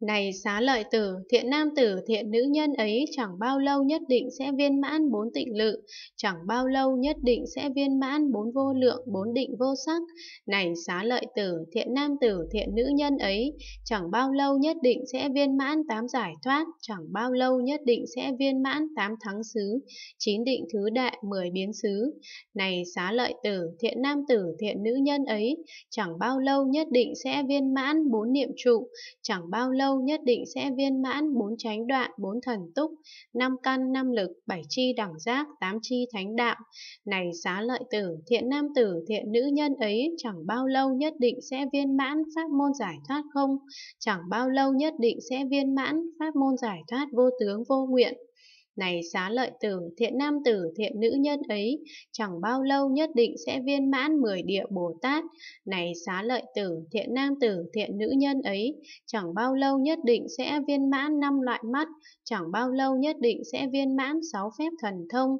Này xá lợi tử, thiện nam tử, thiện nữ nhân ấy chẳng bao lâu nhất định sẽ viên mãn bốn tịnh lự, chẳng bao lâu nhất định sẽ viên mãn bốn vô lượng, bốn định vô sắc. Này xá lợi tử, thiện nam tử, thiện nữ nhân ấy chẳng bao lâu nhất định sẽ viên mãn tám giải thoát, chẳng bao lâu nhất định sẽ viên mãn tám thắng xứ, chín định thứ đại, mười biến xứ. Này xá lợi tử, thiện nam tử, thiện nữ nhân ấy chẳng bao lâu nhất định sẽ viên mãn bốn niệm trụ, chẳng bao lâu lâu nhất định sẽ viên mãn bốn chánh đoạn, bốn thần túc, năm căn, năm lực, bảy chi đẳng giác, tám chi thánh đạo. Này xá lợi tử, thiện nam tử, thiện nữ nhân ấy chẳng bao lâu nhất định sẽ viên mãn pháp môn giải thoát không, chẳng bao lâu nhất định sẽ viên mãn pháp môn giải thoát vô tướng vô nguyện. Này xá lợi tử, thiện nam tử, thiện nữ nhân ấy, chẳng bao lâu nhất định sẽ viên mãn mười địa Bồ Tát. Này xá lợi tử, thiện nam tử, thiện nữ nhân ấy, chẳng bao lâu nhất định sẽ viên mãn năm loại mắt, chẳng bao lâu nhất định sẽ viên mãn sáu phép thần thông.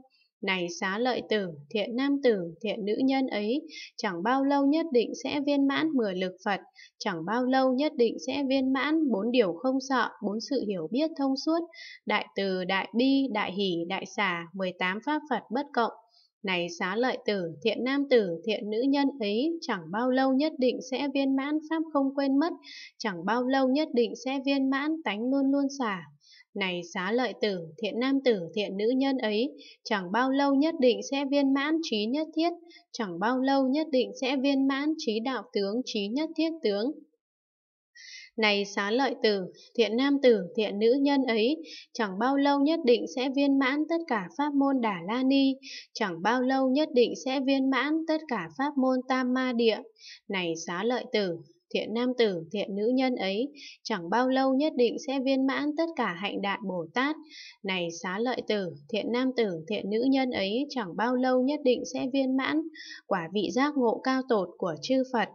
Này xá lợi tử, thiện nam tử, thiện nữ nhân ấy, chẳng bao lâu nhất định sẽ viên mãn mười lực Phật, chẳng bao lâu nhất định sẽ viên mãn bốn điều không sợ, bốn sự hiểu biết thông suốt, đại từ, đại bi, đại hỷ, đại xả, 18 pháp Phật bất cộng. Này xá lợi tử, thiện nam tử, thiện nữ nhân ấy, chẳng bao lâu nhất định sẽ viên mãn pháp không quên mất, chẳng bao lâu nhất định sẽ viên mãn tánh luôn luôn xả, này xá lợi tử, thiện nam tử, thiện nữ nhân ấy, chẳng bao lâu nhất định sẽ viên mãn trí nhất thiết, chẳng bao lâu nhất định sẽ viên mãn trí đạo tướng, trí nhất thiết tướng. Này xá lợi tử, thiện nam tử, thiện nữ nhân ấy, chẳng bao lâu nhất định sẽ viên mãn tất cả pháp môn Đà La Ni, chẳng bao lâu nhất định sẽ viên mãn tất cả pháp môn Tam Ma Địa. Này xá lợi tử, thiện nam tử, thiện nữ nhân ấy, chẳng bao lâu nhất định sẽ viên mãn tất cả hạnh đại Bồ Tát. Này xá lợi tử, thiện nam tử, thiện nữ nhân ấy, chẳng bao lâu nhất định sẽ viên mãn quả vị giác ngộ cao tột của chư Phật.